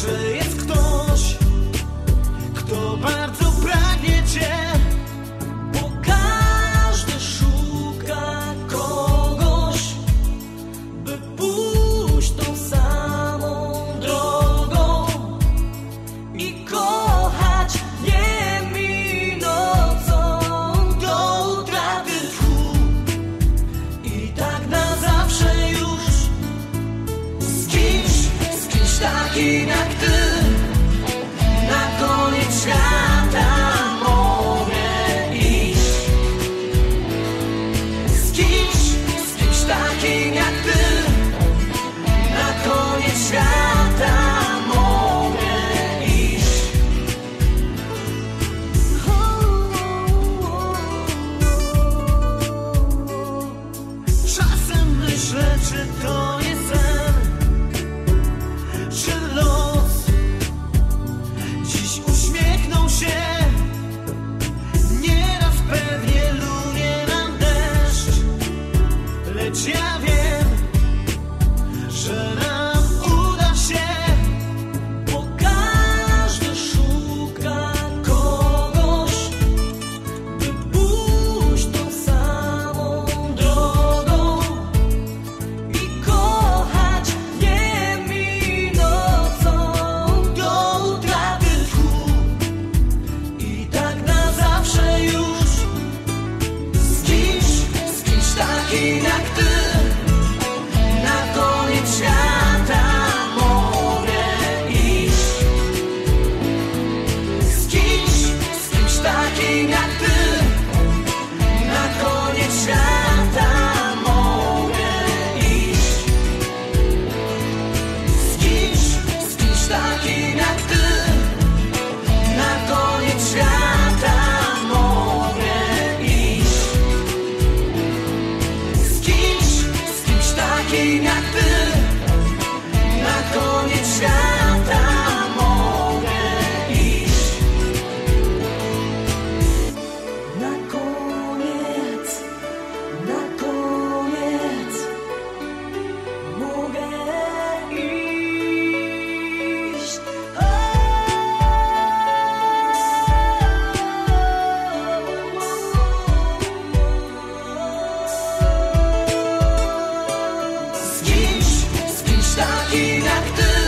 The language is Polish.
Że した。きなく back you. bıraktın